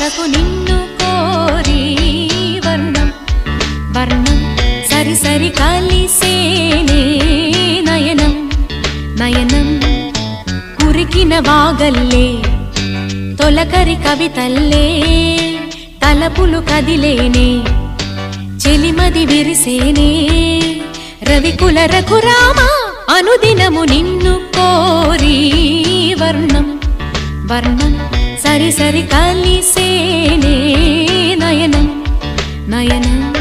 ఆశకు నిన్ను కోరి వర్ణం వర్ణం. సరి సరి కలిసేనే నయనం నయనం. కురికిన వాగల్లే తొలకరి కవితల్లే తలపులు కదిలేనే చెలిమది విరిసేనే. రవికుల రఘురామ అనుదినము నిన్ను కోరి వర్ణం వర్ణం. సరి సరి కలిసేనే నయనం నయనం.